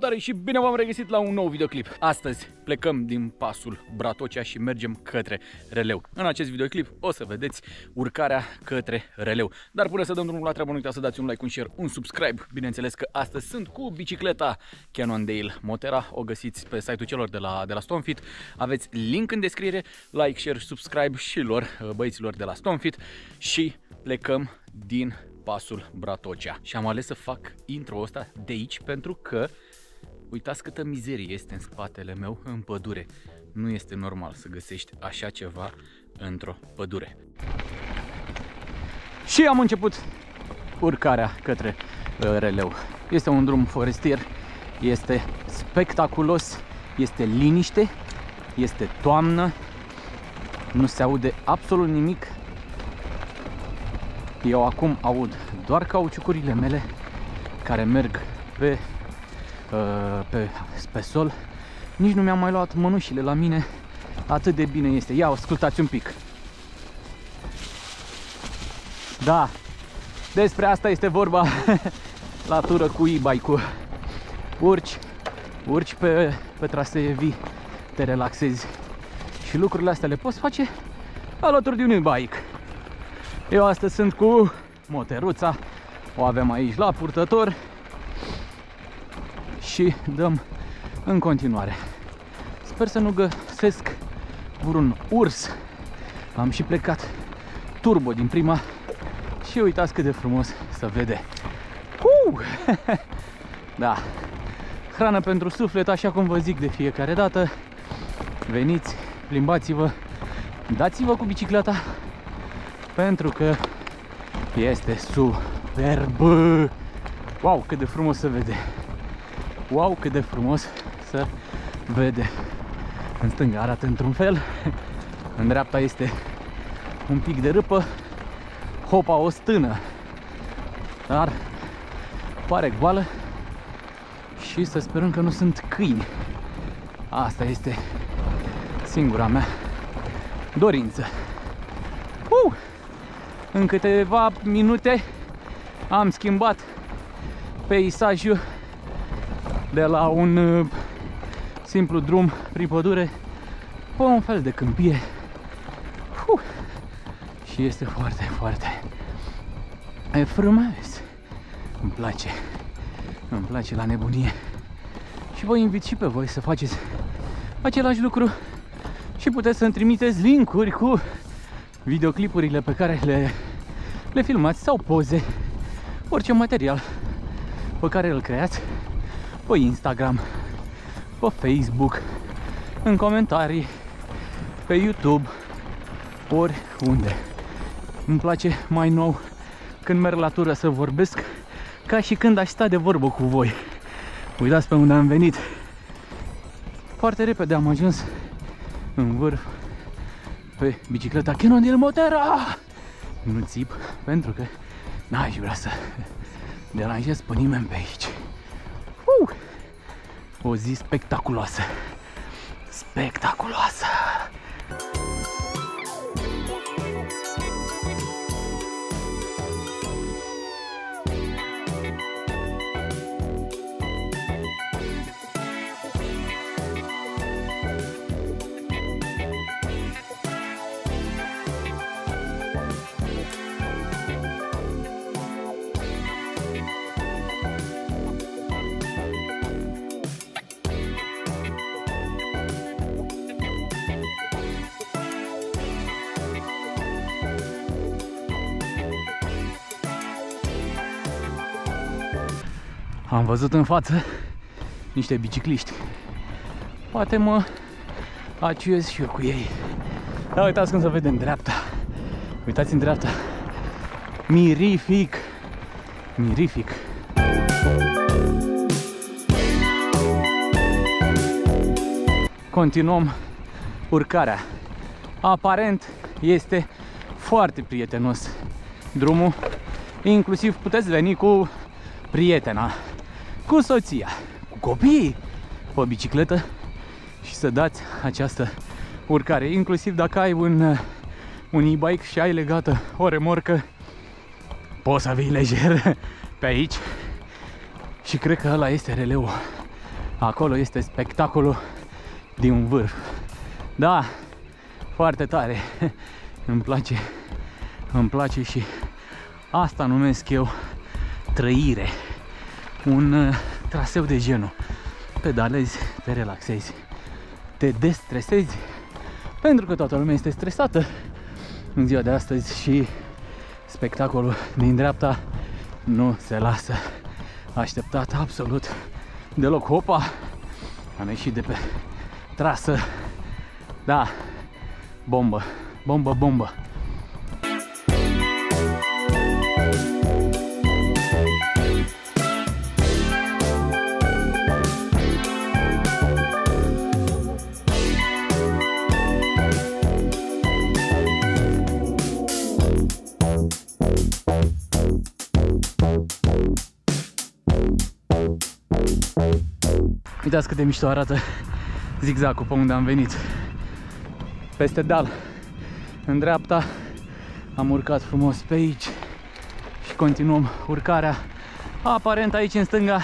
Salutare și bine v-am regăsit la un nou videoclip. Astăzi plecăm din pasul Bratocea și mergem către releu. În acest videoclip o să vedeți urcarea către releu. Dar până să dăm drumul la treabă, nu uitați să dați un like, un share, un subscribe. Bineînțeles că astăzi sunt cu bicicleta Cannondale Motera. O găsiți pe site-ul celor de la, de la Stonefit. Aveți link în descriere, like, share, subscribe și lor, băieților de la Stonefit. Și plecăm din pasul Bratocea. Și am ales să fac intro ăsta de aici pentru că uitați câtă mizerie este în spatele meu în pădure. Nu este normal să găsești așa ceva într-o pădure. Și am început urcarea către uh, releu. Este un drum forestier, este spectaculos, este liniște, este toamnă, nu se aude absolut nimic eu acum aud doar cauciucurile mele care merg pe, uh, pe, pe sol. Nici nu mi-am mai luat mănușile la mine. Atât de bine este. Ia, ascultați un pic. Da, despre asta este vorba la tură cu e-bike-ul. Urci, urci pe, pe trasee vii, te relaxezi și lucrurile astea le poți face alături de un e-bike. Eu astăzi sunt cu moteruța, o avem aici la purtător și dăm în continuare. Sper să nu găsesc vreun urs. Am și plecat turbo din prima și uitați cât de frumos să vede. Uh! da, hrană pentru suflet, așa cum vă zic de fiecare dată. Veniți, plimbați-vă, dați-vă cu bicicleta pentru că este superb. Wow, cât de frumos se vede. Wow, cât de frumos să vede. În stânga arată într-un fel, în dreapta este un pic de râpă, hopa o stână, dar pare goală și să sperăm că nu sunt câini. Asta este singura mea dorință. Uh! În câteva minute am schimbat peisajul de la un uh, simplu drum prin pădure pe un fel de câmpie. Uh, și este foarte, foarte e frumos. Îmi place. Îmi place la nebunie. Și vă invit și pe voi să faceți același lucru și puteți să-mi trimiteți linkuri cu videoclipurile pe care le, le filmați sau poze, orice material pe care îl creați pe Instagram, pe Facebook, în comentarii, pe YouTube, oriunde. Îmi place mai nou când merg la tură să vorbesc ca și când aș sta de vorbă cu voi. Uitați pe unde am venit. Foarte repede am ajuns în vârf pe bicicleta Canon del Motera. Nu țip, pentru că n-aș vrea să deranjez pe nimeni pe aici. Uh! O zi spectaculoasă. Spectaculoasă! Am văzut în față niște bicicliști. Poate mă aciuiez și eu cu ei. Dar uitați cum se vede în dreapta. Uitați în dreapta. Mirific. Mirific. Continuăm urcarea. Aparent este foarte prietenos drumul. Inclusiv puteți veni cu prietena cu soția, cu copiii pe bicicletă și să dați această urcare. Inclusiv dacă ai un, uh, un e-bike și ai legată o remorcă, poți să vii lejer pe aici și cred că ăla este releu Acolo este spectacolul din vârf. Da, foarte tare. îmi place. Îmi place și asta numesc eu trăire. Un uh, traseu de genul. Pedalezi, te relaxezi, te destresezi, pentru că toată lumea este stresată în ziua de astăzi și spectacolul din dreapta nu se lasă așteptat absolut deloc. Hopa! Am ieșit de pe trasă. Da, bombă, bombă, bombă. Uitați cât de mișto arată zigzagul pe unde am venit. Peste deal, în dreapta, am urcat frumos pe aici și continuăm urcarea. Aparent aici în stânga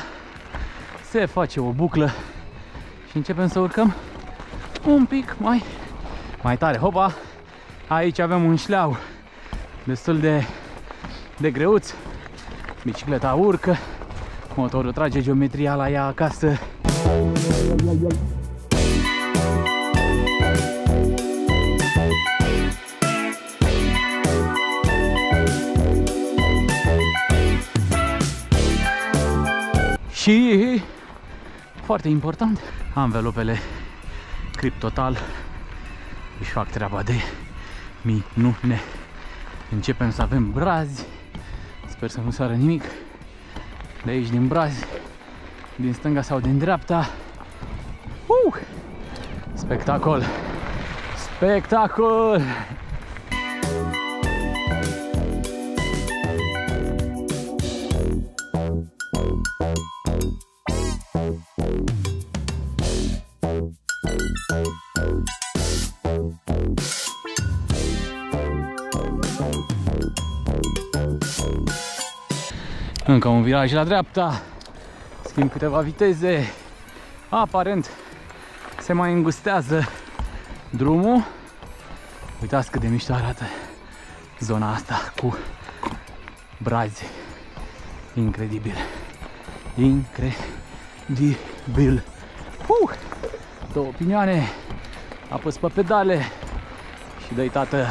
se face o buclă și începem să urcăm un pic mai, mai tare. Hopa! Aici avem un șleau destul de, de greuț. Bicicleta urcă, motorul trage geometria la ea acasă și foarte important, anvelopele Total își fac treaba de minune. Începem să avem brazi. Sper să nu sară nimic de aici din brazi din stânga sau din dreapta. Uh! Spectacol! Spectacol! Încă un viraj la dreapta schimb câteva viteze. Aparent se mai îngustează drumul. Uitați cât de mișto arată zona asta cu brazi. Incredibil. Incredibil. Uh! Două opinioane. Apăs pe pedale și dă-i tată.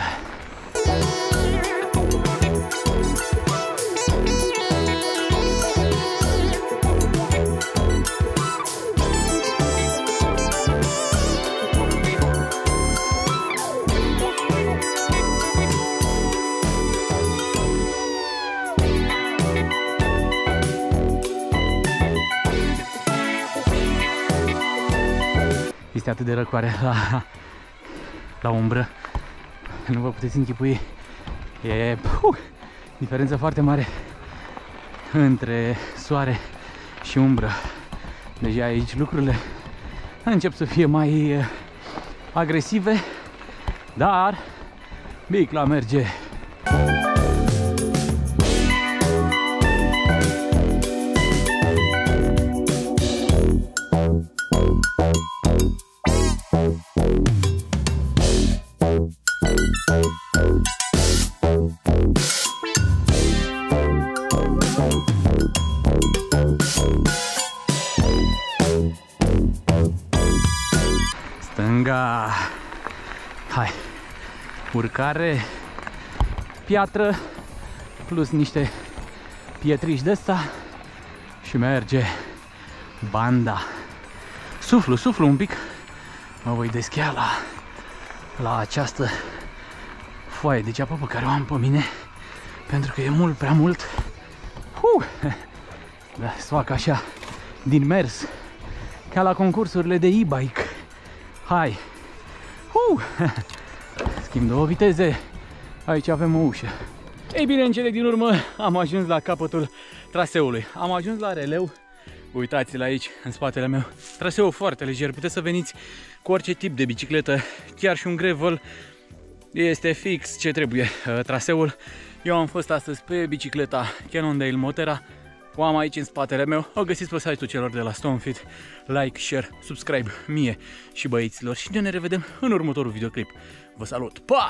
Este atât de răcoare la, la umbră. Nu vă puteți închipui. E puh, diferență foarte mare între soare și umbră. Deja aici lucrurile încep să fie mai uh, agresive, dar bicla merge Urcare, piatră, plus niște pietriși de asta și merge banda. Suflu, suflu un pic. Mă voi deschea la, la această foaie de ceapă pe care o am pe mine pentru că e mult prea mult. Uh! Da, să fac așa din mers ca la concursurile de e-bike. Hai! Uh! Schimb două viteze. Aici avem o ușă. Ei bine, în cele din urmă am ajuns la capătul traseului. Am ajuns la releu. Uitați-l aici, în spatele meu. Traseul foarte lejer. Puteți să veniți cu orice tip de bicicletă, chiar și un gravel. Este fix ce trebuie uh, traseul. Eu am fost astăzi pe bicicleta Cannondale Motera O am aici în spatele meu. O găsiți pe site-ul celor de la Stonefit. Like, share, subscribe mie și băieților. Și ne revedem în următorul videoclip. Vă salut! Pa!